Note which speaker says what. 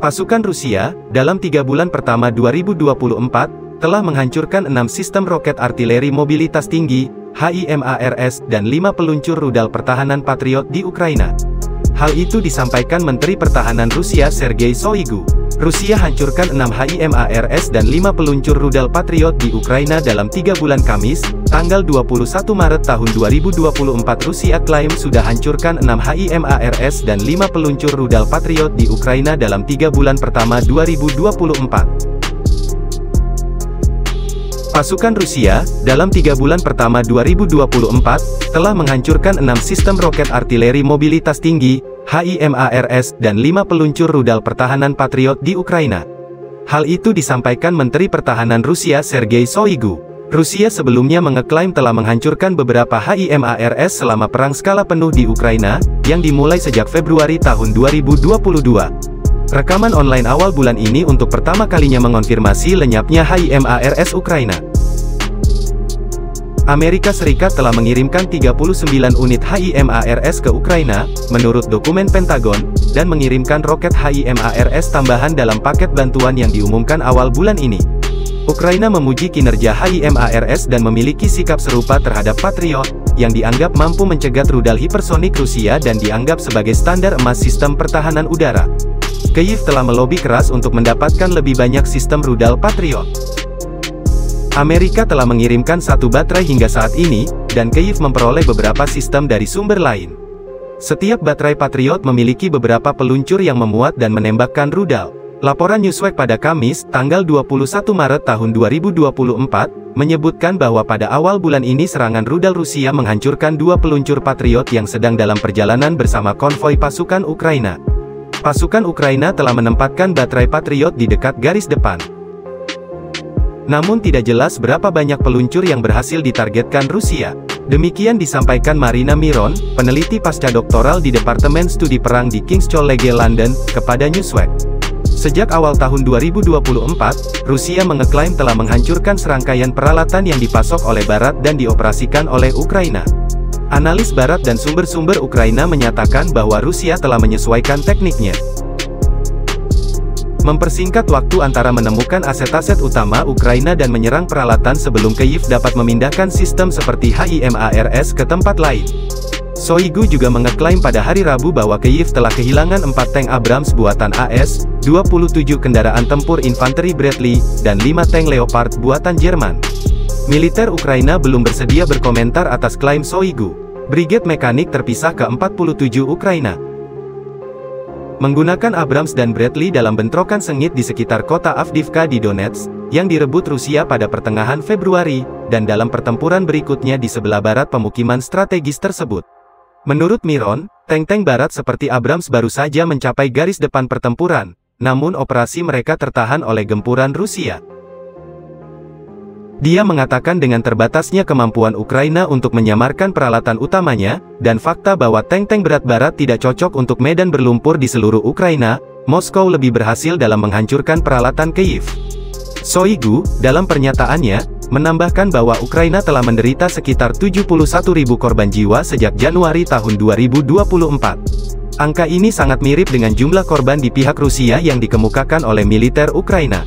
Speaker 1: Pasukan Rusia, dalam tiga bulan pertama 2024, telah menghancurkan enam sistem roket artileri mobilitas tinggi, HIMARS, dan lima peluncur rudal pertahanan Patriot di Ukraina. Hal itu disampaikan Menteri Pertahanan Rusia Sergei Shoigu. Rusia hancurkan 6 HIMARS dan 5 peluncur rudal Patriot di Ukraina dalam 3 bulan Kamis, tanggal 21 Maret tahun 2024 Rusia klaim sudah hancurkan 6 HIMARS dan 5 peluncur rudal Patriot di Ukraina dalam 3 bulan pertama 2024. Pasukan Rusia, dalam tiga bulan pertama 2024, telah menghancurkan enam sistem roket artileri mobilitas tinggi, HIMARS, dan lima peluncur rudal pertahanan Patriot di Ukraina. Hal itu disampaikan Menteri Pertahanan Rusia Sergei Shoigu. Rusia sebelumnya mengeklaim telah menghancurkan beberapa HIMARS selama perang skala penuh di Ukraina, yang dimulai sejak Februari tahun 2022. Rekaman online awal bulan ini untuk pertama kalinya mengonfirmasi lenyapnya HIMARS Ukraina. Amerika Serikat telah mengirimkan 39 unit HIMARS ke Ukraina, menurut dokumen Pentagon, dan mengirimkan roket HIMARS tambahan dalam paket bantuan yang diumumkan awal bulan ini. Ukraina memuji kinerja HIMARS dan memiliki sikap serupa terhadap Patriot, yang dianggap mampu mencegat rudal hipersonik Rusia dan dianggap sebagai standar emas sistem pertahanan udara. Kyiv telah melobi keras untuk mendapatkan lebih banyak sistem rudal Patriot. Amerika telah mengirimkan satu baterai hingga saat ini, dan Kyiv memperoleh beberapa sistem dari sumber lain. Setiap baterai Patriot memiliki beberapa peluncur yang memuat dan menembakkan rudal. Laporan Newsweek pada Kamis, tanggal 21 Maret tahun 2024, menyebutkan bahwa pada awal bulan ini serangan rudal Rusia menghancurkan dua peluncur Patriot yang sedang dalam perjalanan bersama konvoi pasukan Ukraina. Pasukan Ukraina telah menempatkan baterai Patriot di dekat garis depan. Namun tidak jelas berapa banyak peluncur yang berhasil ditargetkan Rusia. Demikian disampaikan Marina Miron, peneliti pasca doktoral di Departemen Studi Perang di King's College London, kepada Newsweek. Sejak awal tahun 2024, Rusia mengeklaim telah menghancurkan serangkaian peralatan yang dipasok oleh Barat dan dioperasikan oleh Ukraina. Analis Barat dan sumber-sumber Ukraina menyatakan bahwa Rusia telah menyesuaikan tekniknya. Mempersingkat waktu antara menemukan aset-aset utama Ukraina dan menyerang peralatan sebelum Kyiv dapat memindahkan sistem seperti HIMARS ke tempat lain. Soigu juga mengeklaim pada hari Rabu bahwa Kyiv telah kehilangan 4 tank Abrams buatan AS, 27 kendaraan tempur infanteri Bradley, dan 5 tank Leopard buatan Jerman. Militer Ukraina belum bersedia berkomentar atas klaim Soigu. Brigade Mekanik terpisah ke 47 Ukraina. Menggunakan Abrams dan Bradley dalam bentrokan sengit di sekitar kota Avdivka di Donetsk, yang direbut Rusia pada pertengahan Februari, dan dalam pertempuran berikutnya di sebelah barat pemukiman strategis tersebut. Menurut Miron, tank-tank barat seperti Abrams baru saja mencapai garis depan pertempuran, namun operasi mereka tertahan oleh gempuran Rusia. Dia mengatakan dengan terbatasnya kemampuan Ukraina untuk menyamarkan peralatan utamanya, dan fakta bahwa tank-tank berat barat tidak cocok untuk medan berlumpur di seluruh Ukraina, Moskow lebih berhasil dalam menghancurkan peralatan Kyiv. Soigu, dalam pernyataannya, menambahkan bahwa Ukraina telah menderita sekitar 71.000 korban jiwa sejak Januari tahun 2024. Angka ini sangat mirip dengan jumlah korban di pihak Rusia yang dikemukakan oleh militer Ukraina.